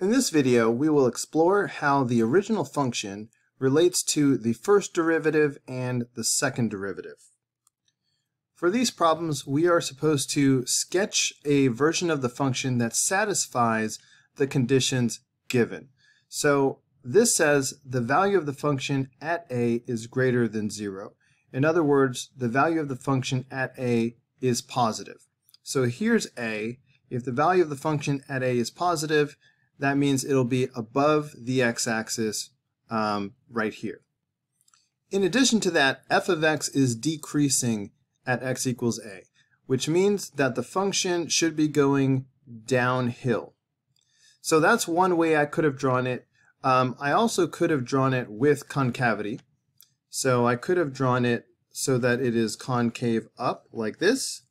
In this video, we will explore how the original function relates to the first derivative and the second derivative. For these problems, we are supposed to sketch a version of the function that satisfies the conditions given. So this says the value of the function at a is greater than 0. In other words, the value of the function at a is positive. So here's a. If the value of the function at a is positive, that means it'll be above the x-axis um, right here. In addition to that, f of x is decreasing at x equals a, which means that the function should be going downhill. So that's one way I could have drawn it. Um, I also could have drawn it with concavity. So I could have drawn it so that it is concave up like this,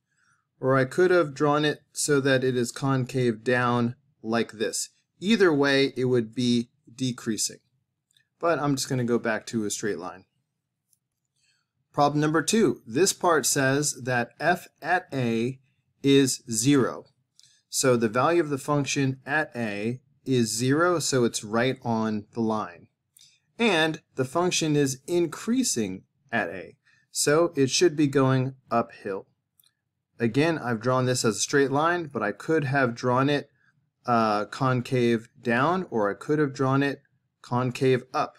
or I could have drawn it so that it is concave down like this. Either way, it would be decreasing. But I'm just going to go back to a straight line. Problem number two. This part says that f at a is 0. So the value of the function at a is 0, so it's right on the line. And the function is increasing at a, so it should be going uphill. Again, I've drawn this as a straight line, but I could have drawn it uh, concave down, or I could have drawn it concave up.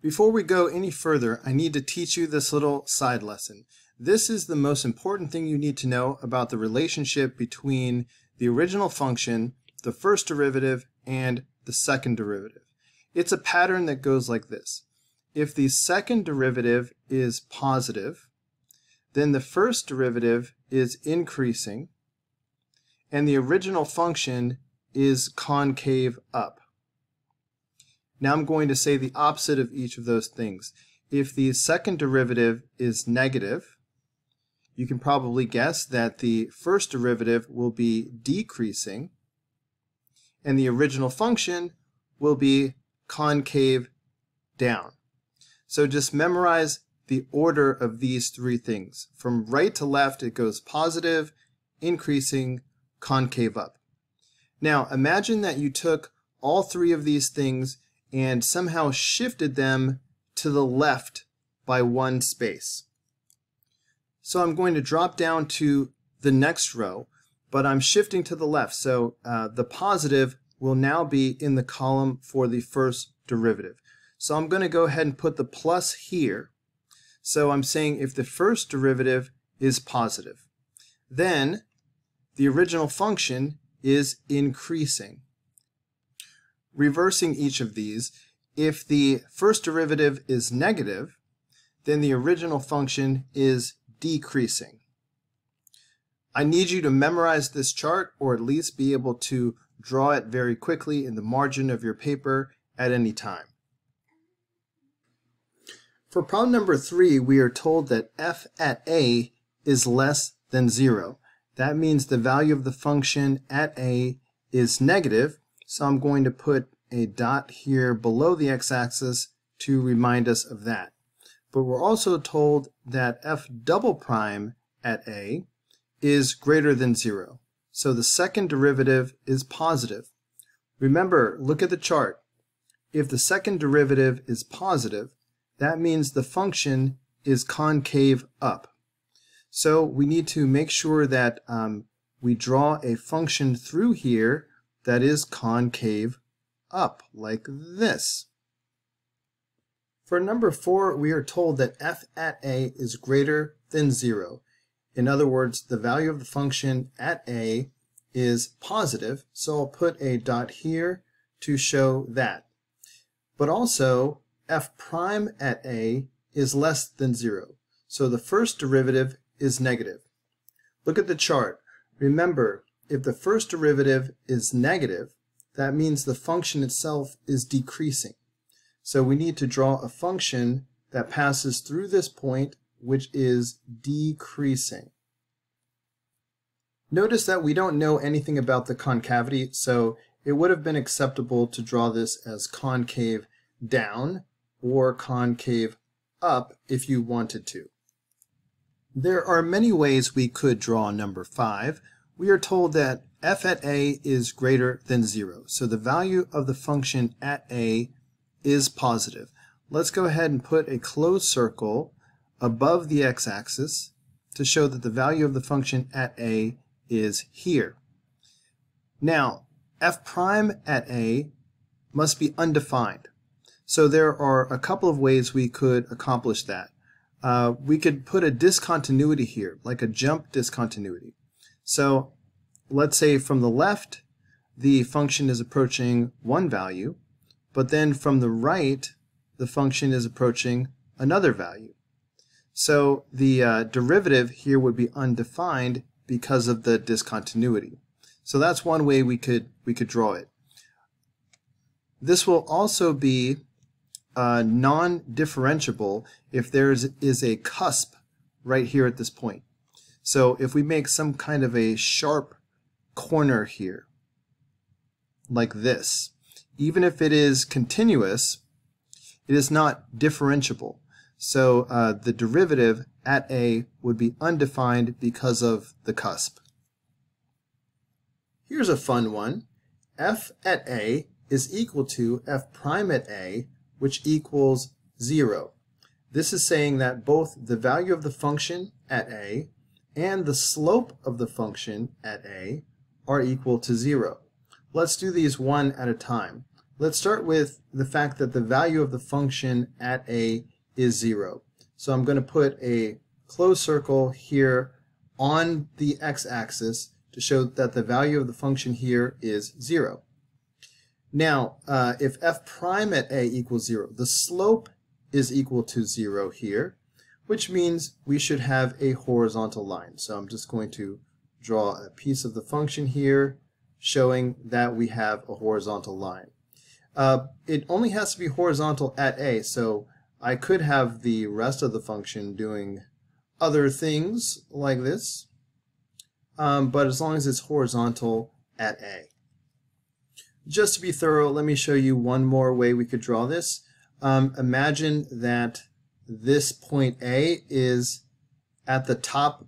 Before we go any further, I need to teach you this little side lesson. This is the most important thing you need to know about the relationship between the original function, the first derivative, and the second derivative. It's a pattern that goes like this. If the second derivative is positive, then the first derivative is increasing, and the original function is concave up. Now I'm going to say the opposite of each of those things. If the second derivative is negative, you can probably guess that the first derivative will be decreasing, and the original function will be concave down. So just memorize the order of these three things. From right to left, it goes positive, increasing, concave up. Now imagine that you took all three of these things and somehow shifted them to the left by one space. So I'm going to drop down to the next row, but I'm shifting to the left. So uh, the positive will now be in the column for the first derivative. So I'm going to go ahead and put the plus here. So I'm saying if the first derivative is positive, then the original function is increasing. Reversing each of these, if the first derivative is negative, then the original function is decreasing. I need you to memorize this chart or at least be able to draw it very quickly in the margin of your paper at any time. For problem number three, we are told that f at a is less than zero. That means the value of the function at a is negative, so I'm going to put a dot here below the x-axis to remind us of that. But we're also told that f double prime at a is greater than 0. So the second derivative is positive. Remember, look at the chart. If the second derivative is positive, that means the function is concave up. So we need to make sure that um, we draw a function through here that is concave up, like this. For number 4, we are told that f at a is greater than 0. In other words, the value of the function at a is positive, so I'll put a dot here to show that. But also, f prime at a is less than 0. So the first derivative is negative. Look at the chart. Remember, if the first derivative is negative, that means the function itself is decreasing. So we need to draw a function that passes through this point, which is decreasing. Notice that we don't know anything about the concavity, so it would have been acceptable to draw this as concave down or concave up if you wanted to. There are many ways we could draw number 5. we are told that f at a is greater than 0. So the value of the function at a is positive. Let's go ahead and put a closed circle above the x-axis to show that the value of the function at a is here. Now, f prime at a must be undefined. So there are a couple of ways we could accomplish that. Uh, we could put a discontinuity here, like a jump discontinuity. So let's say from the left, the function is approaching one value, but then from the right, the function is approaching another value. So the uh, derivative here would be undefined because of the discontinuity. So that's one way we could we could draw it. This will also be uh, non-differentiable if there is a cusp right here at this point. So if we make some kind of a sharp corner here, like this, even if it is continuous, it is not differentiable. So uh, the derivative at a would be undefined because of the cusp. Here's a fun one. f at a is equal to f prime at a, which equals 0. This is saying that both the value of the function at a and the slope of the function at a are equal to 0. Let's do these one at a time. Let's start with the fact that the value of the function at a is 0. So I'm going to put a closed circle here on the x-axis to show that the value of the function here is 0. Now, uh, if f prime at a equals 0, the slope is equal to 0 here, which means we should have a horizontal line. So I'm just going to draw a piece of the function here showing that we have a horizontal line. Uh, it only has to be horizontal at a, so I could have the rest of the function doing other things like this, um, but as long as it's horizontal at a. Just to be thorough, let me show you one more way we could draw this. Um, imagine that this point A is at the top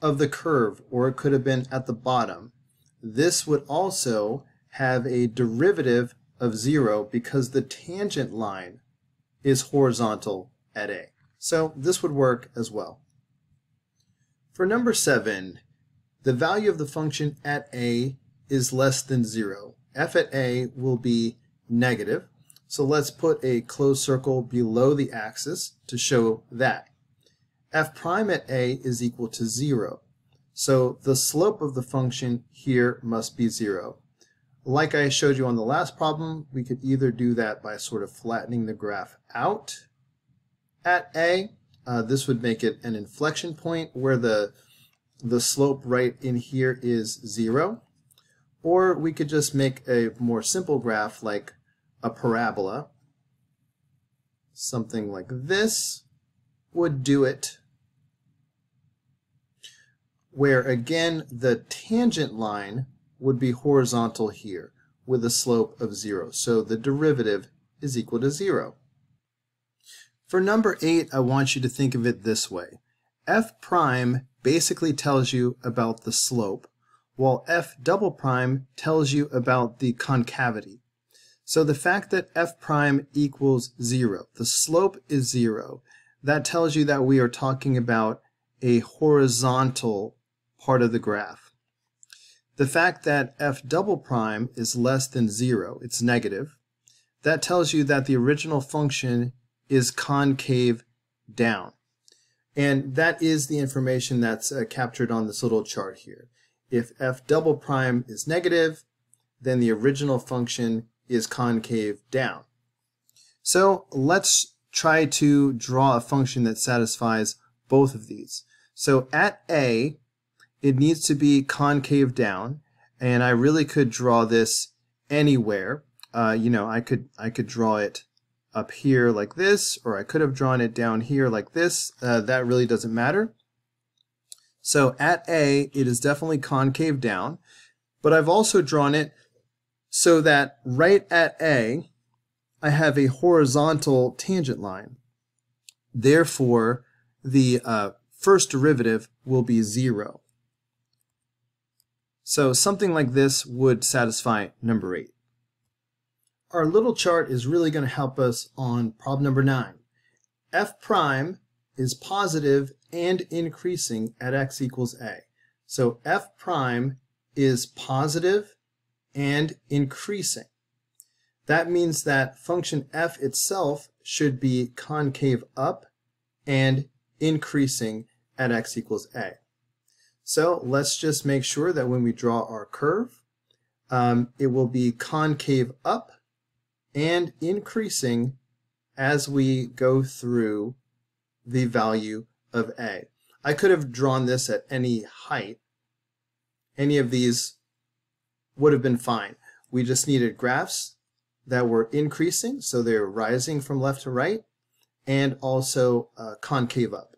of the curve, or it could have been at the bottom. This would also have a derivative of 0 because the tangent line is horizontal at A. So this would work as well. For number 7, the value of the function at A is less than 0. F at A will be negative, so let's put a closed circle below the axis to show that. f prime at a is equal to 0. So the slope of the function here must be 0. Like I showed you on the last problem, we could either do that by sort of flattening the graph out at a. Uh, this would make it an inflection point where the, the slope right in here is 0. Or we could just make a more simple graph like a parabola, something like this, would do it, where again the tangent line would be horizontal here with a slope of 0. So the derivative is equal to 0. For number 8, I want you to think of it this way. f prime basically tells you about the slope, while f double prime tells you about the concavity. So the fact that f prime equals 0, the slope is 0, that tells you that we are talking about a horizontal part of the graph. The fact that f double prime is less than 0, it's negative, that tells you that the original function is concave down. And that is the information that's uh, captured on this little chart here. If f double prime is negative, then the original function is concave down. So let's try to draw a function that satisfies both of these. So at A, it needs to be concave down, and I really could draw this anywhere. Uh, you know, I could I could draw it up here like this, or I could have drawn it down here like this. Uh, that really doesn't matter. So at A, it is definitely concave down, but I've also drawn it so that right at A, I have a horizontal tangent line. Therefore, the uh, first derivative will be 0. So something like this would satisfy number 8. Our little chart is really going to help us on problem number 9. f prime is positive and increasing at x equals a. So f prime is positive and increasing. That means that function f itself should be concave up and increasing at x equals a. So let's just make sure that when we draw our curve, um, it will be concave up and increasing as we go through the value of a. I could have drawn this at any height. Any of these would have been fine. We just needed graphs that were increasing, so they're rising from left to right, and also uh, concave up.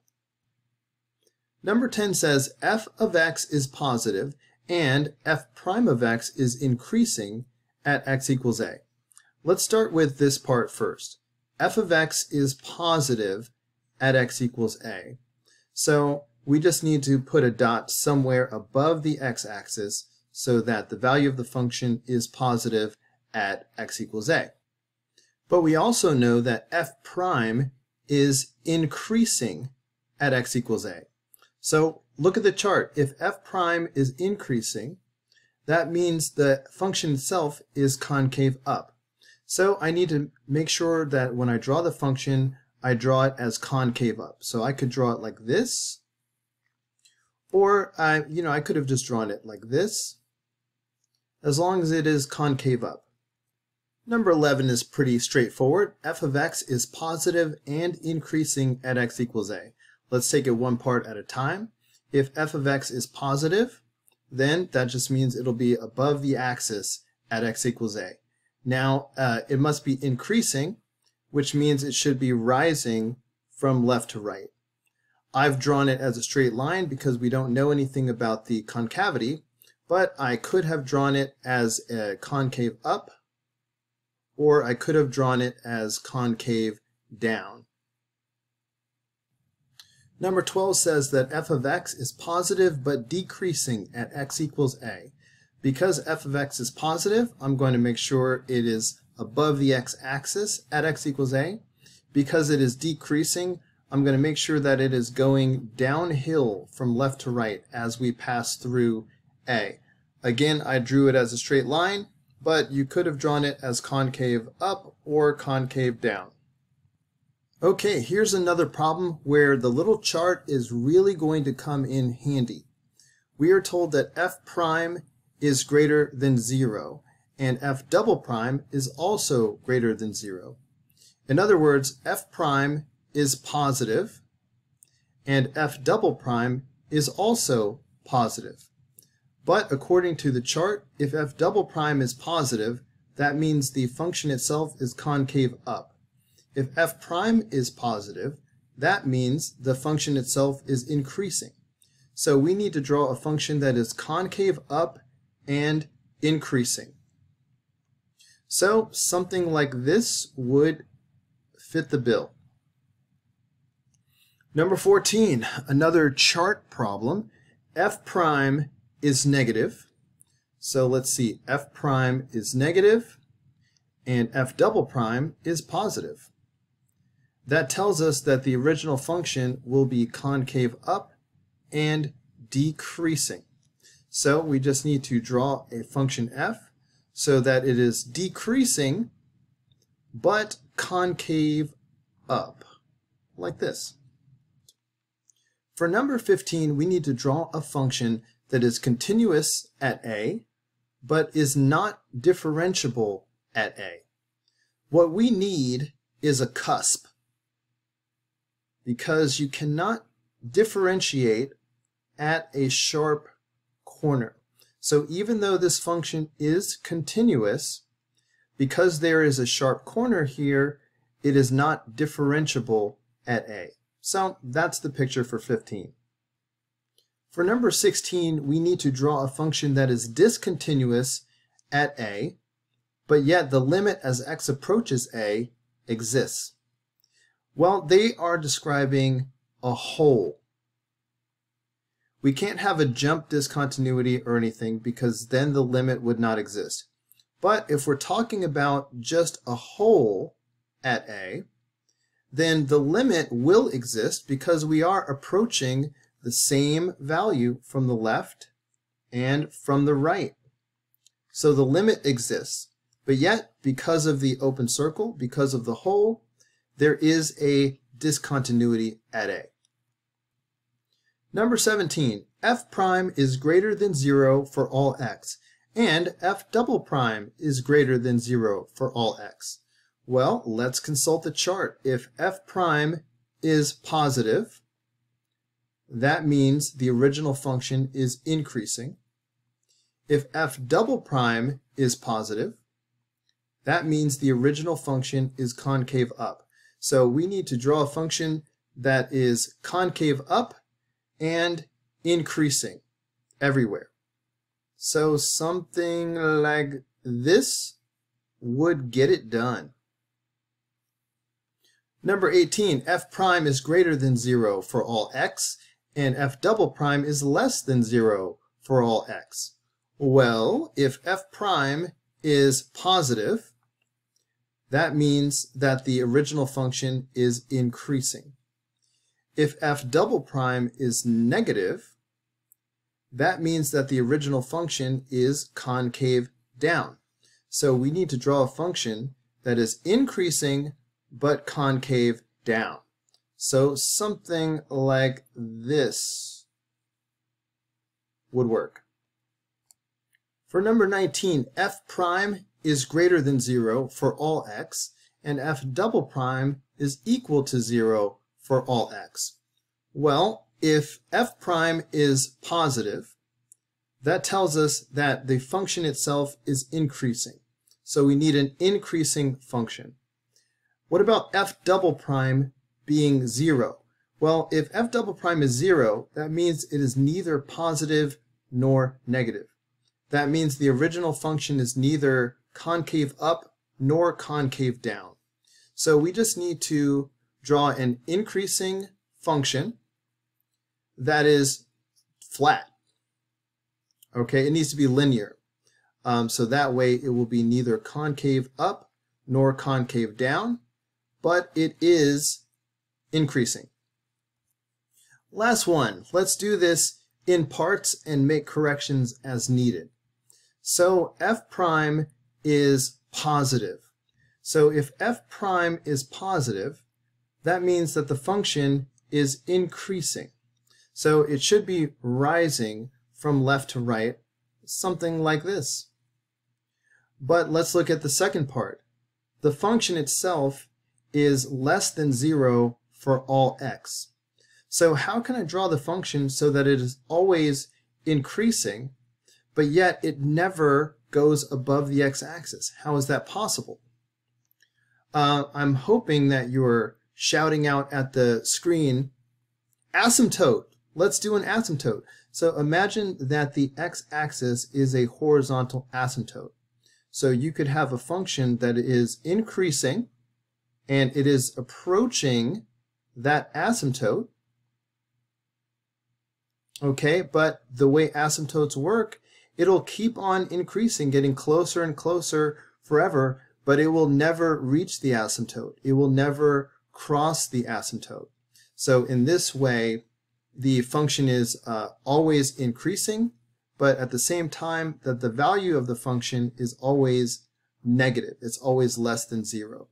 Number 10 says f of x is positive and f prime of x is increasing at x equals a. Let's start with this part first. f of x is positive at x equals a. So we just need to put a dot somewhere above the x-axis so that the value of the function is positive at x equals a. But we also know that f prime is increasing at x equals a. So look at the chart. If f prime is increasing, that means the function itself is concave up. So I need to make sure that when I draw the function, I draw it as concave up. So I could draw it like this, or I, you know, I could have just drawn it like this, as long as it is concave up. Number 11 is pretty straightforward. f of x is positive and increasing at x equals a. Let's take it one part at a time. If f of x is positive, then that just means it'll be above the axis at x equals a. Now uh, it must be increasing, which means it should be rising from left to right. I've drawn it as a straight line because we don't know anything about the concavity, but I could have drawn it as a concave up, or I could have drawn it as concave down. Number 12 says that f of x is positive but decreasing at x equals a. Because f of x is positive, I'm going to make sure it is above the x-axis at x equals a. Because it is decreasing, I'm going to make sure that it is going downhill from left to right as we pass through a. Again, I drew it as a straight line, but you could have drawn it as concave up or concave down. Okay, here's another problem where the little chart is really going to come in handy. We are told that f prime is greater than 0, and f double prime is also greater than 0. In other words, f prime is positive, and f double prime is also positive. But according to the chart, if f double prime is positive, that means the function itself is concave up. If f prime is positive, that means the function itself is increasing. So we need to draw a function that is concave up and increasing. So something like this would fit the bill. Number 14, another chart problem. f prime is negative. So let's see, f prime is negative and f double prime is positive. That tells us that the original function will be concave up and decreasing. So we just need to draw a function f so that it is decreasing but concave up, like this. For number 15, we need to draw a function that is continuous at a, but is not differentiable at a. What we need is a cusp, because you cannot differentiate at a sharp corner. So even though this function is continuous, because there is a sharp corner here, it is not differentiable at a. So that's the picture for 15. For number 16, we need to draw a function that is discontinuous at a, but yet the limit as x approaches a exists. Well, they are describing a hole We can't have a jump discontinuity or anything because then the limit would not exist. But if we're talking about just a hole at A, then the limit will exist because we are approaching the same value from the left and from the right. So the limit exists. But yet, because of the open circle, because of the hole, there is a discontinuity at A. Number 17, f prime is greater than 0 for all x, and f double prime is greater than 0 for all x. Well, let's consult the chart. If f prime is positive, that means the original function is increasing. If f double prime is positive, that means the original function is concave up. So we need to draw a function that is concave up and increasing everywhere. So something like this would get it done. Number 18, f prime is greater than 0 for all x, and f double prime is less than 0 for all x. Well, if f prime is positive, that means that the original function is increasing. If f double prime is negative, that means that the original function is concave down. So we need to draw a function that is increasing but concave down. So something like this would work. For number 19, f prime is greater than 0 for all x, and f double prime is equal to 0 for all x. Well, if f prime is positive, that tells us that the function itself is increasing. So we need an increasing function. What about f double prime being 0? Well, if f double prime is 0, that means it is neither positive nor negative. That means the original function is neither concave up nor concave down. So we just need to draw an increasing function that is flat. Okay, it needs to be linear. Um, so that way it will be neither concave up nor concave down but it is increasing. Last one, let's do this in parts and make corrections as needed. So f prime is positive. So if f prime is positive, that means that the function is increasing. So it should be rising from left to right, something like this. But let's look at the second part. The function itself is less than 0 for all x. So how can I draw the function so that it is always increasing, but yet it never goes above the x-axis? How is that possible? Uh, I'm hoping that you're shouting out at the screen, asymptote! Let's do an asymptote. So imagine that the x-axis is a horizontal asymptote. So you could have a function that is increasing, and it is approaching that asymptote. Okay, but the way asymptotes work, it'll keep on increasing, getting closer and closer forever, but it will never reach the asymptote. It will never cross the asymptote. So in this way, the function is uh, always increasing, but at the same time that the value of the function is always negative. It's always less than zero.